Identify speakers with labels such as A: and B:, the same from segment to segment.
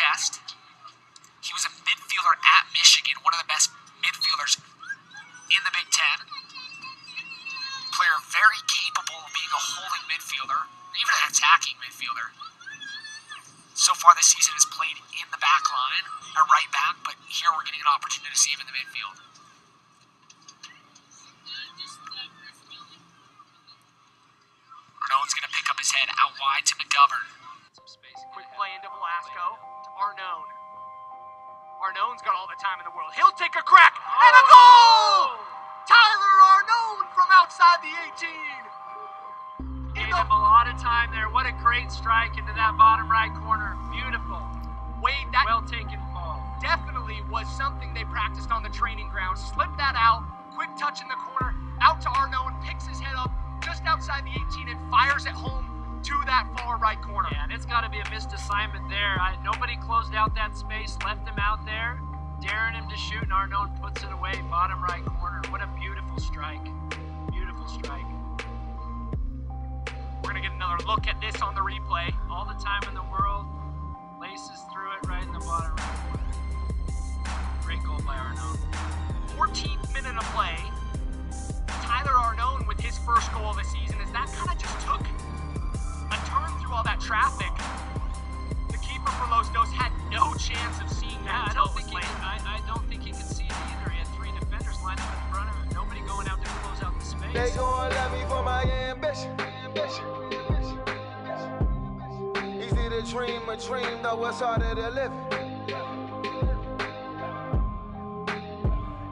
A: chest. He was a midfielder at Michigan, one of the best midfielders in the Big Ten. Player very capable of being a holding midfielder, even an attacking midfielder. So far this season has played in the back line, a right back, but here we're getting an opportunity to see him in the midfield. In the world. He'll take a crack and a goal! Tyler Arnone from outside the 18.
B: Gave him a lot of time there. What a great strike into that bottom right corner. Beautiful.
A: Wade, that
B: Well taken ball.
A: definitely was something they practiced on the training ground. Slipped that out, quick touch in the corner, out to Arnone, picks his head up just outside the 18 and fires it home to that far right corner.
B: Yeah, and it's got to be a missed assignment there. I, nobody closed out that space, left him out there, daring him to shoot, and Arnone puts it away, bottom right corner. What a beautiful strike. Beautiful strike.
A: We're gonna get another look at this on the replay.
B: All the time in the world, laces through it right in the bottom right corner. Great goal by Arnone.
A: 14th minute of play. Tyler Arnone with his first goal of the season Is that kind of just took a turn through all that traffic.
C: Dream a dream, though it's harder to live.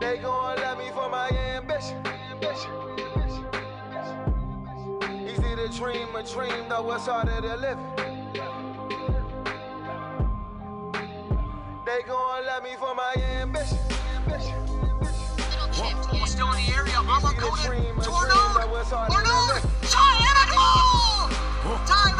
C: They gon' love me for my ambition. Easy to dream a dream, though it's harder to live. They gon' love me for my ambition.
D: Little chipped
A: Ball
D: in.
A: still in the area. Almost
C: Easy to
A: going
C: dream
A: in
C: a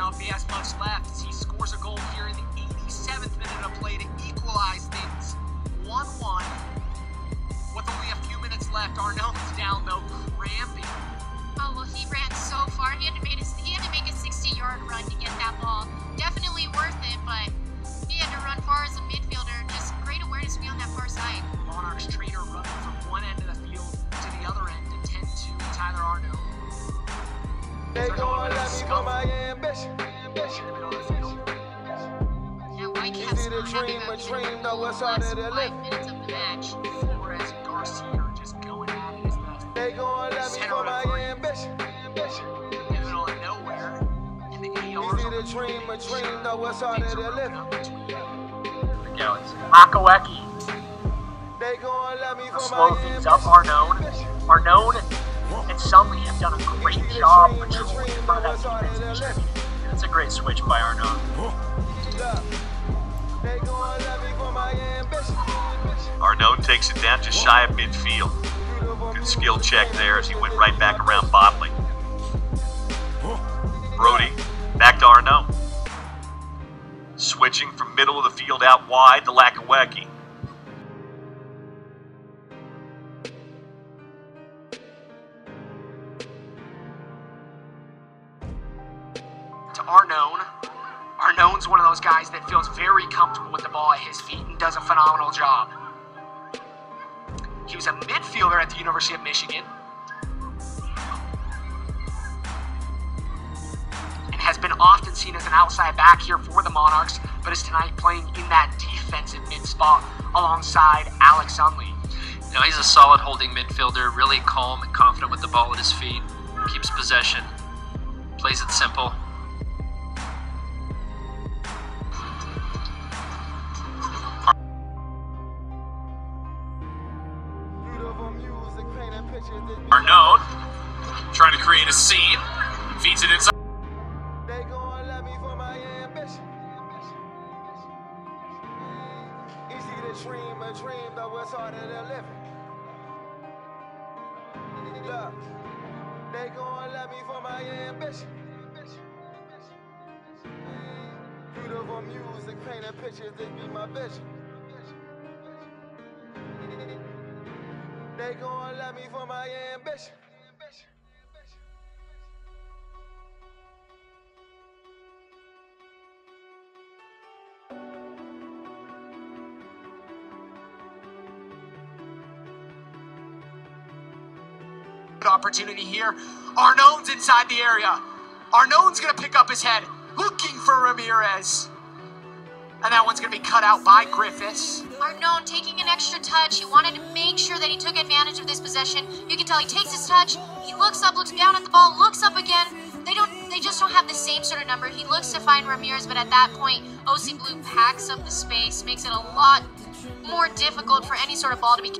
A: know if he has much left he scores a goal here in the 87th minute of play to equalize things 1 1. With only a few minutes left, Arnone's down though, cramping.
D: Oh well, he ran so far. He had to make a, he had to make a 60-yard run to get that ball. Getting
C: dream,
D: the
C: though
D: goal
C: it's
D: the
C: harder to
D: five minutes of the match.
A: Flores and Garcia are just going at it as the
C: They gon' love me for my ambition. ambition.
A: in the middle of nowhere. And the ARs
C: Easy
A: on
C: to
A: the
C: dream a dream, though it's harder
A: things
C: to
A: are
C: live.
A: broken up between
E: Makaweki.
C: They gon' love me for
E: Slow
C: my
E: things up,
C: ambition.
E: Arnone. Arnone and Sundly have done a great job
C: dream a
E: patrolling
C: dream,
E: in front of
C: it's
E: that
C: harder
E: defense. That's a great switch by Arnone.
F: Arnone takes it down just shy of midfield. Good skill check there as he went right back around Botley. Brody, back to Arnone. Switching from middle of the field out wide to Lakawecki.
A: to Arnone. Arnone's one of those guys that feels very comfortable with the ball at his feet and does a phenomenal job. He was a midfielder at the University of Michigan and has been often seen as an outside back here for the Monarchs, but is tonight playing in that defensive mid spot alongside Alec Sundly.
G: You know, he's a solid holding midfielder, really calm and confident with the ball at his feet, keeps possession, plays it simple.
H: Trying to create a scene, feeds it inside.
C: They gon' love me for my ambition. Easy to dream a dream, though it's harder to live it. Look, they gon' love me for my ambition. Beautiful music, painting pictures, this be my vision. They gon' love me for my ambition.
A: Opportunity here. Arnone's inside the area. Arnone's gonna pick up his head, looking for Ramirez. And that one's gonna be cut out by Griffiths.
D: Arnone taking an extra touch. He wanted to make sure that he took advantage of this possession. You can tell he takes his touch. He looks up, looks down at the ball, looks up again. They don't. They just don't have the same sort of number. He looks to find Ramirez, but at that point, OC Blue packs up the space, makes it a lot more difficult for any sort of ball to be.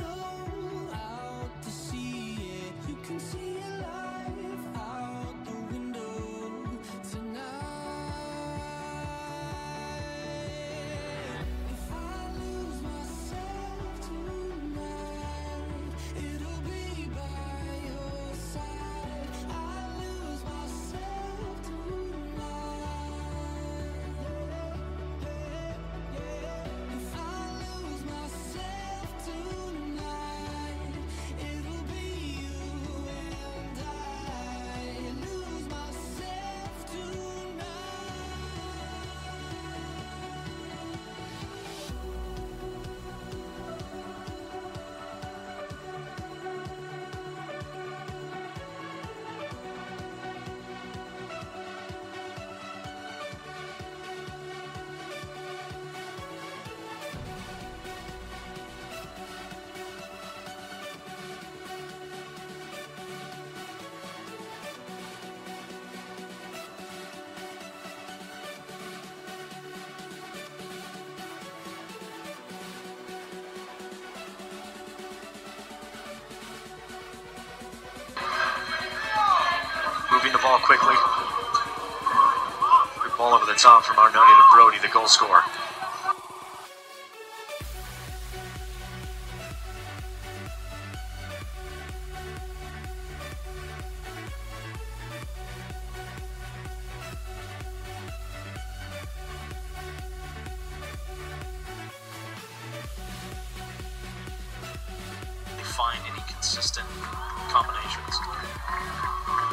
F: The ball quickly. Good ball over the top from Arnone to Brody, the goal scorer. Find any consistent combinations.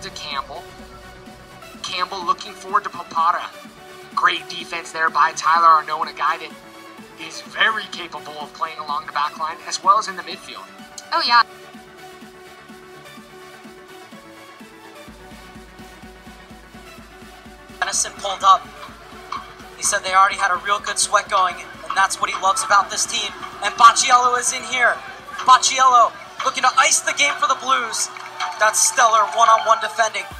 A: To Campbell. Campbell looking forward to Popata. Great defense there by Tyler Arnone and a guy that is very capable of playing along the back line as well as in the midfield.
D: Oh yeah.
I: Madison pulled up. He said they already had a real good sweat going, and that's what he loves about this team. And Bacciello is in here. Bacciello looking to ice the game for the Blues. That's stellar one-on-one defending.
E: Arnone with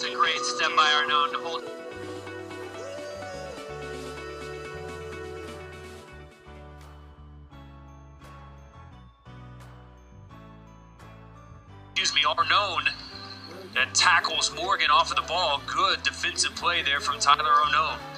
G: It's a great step by Arnone to hold.
J: excuse me, Arnone that tackles Morgan off of the ball. Good defensive play there from Tyler Arnone.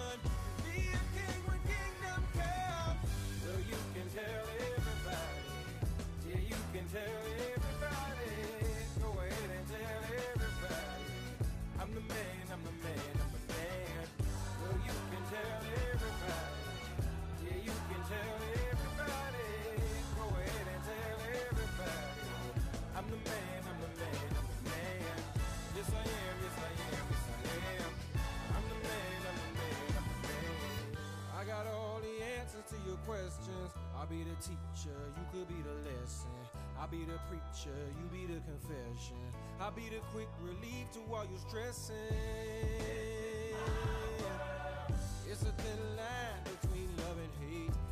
C: teacher, you could be the lesson. I'll be the preacher, you be the confession. I'll be the quick relief to all your stressing. It's a thin line between love and hate.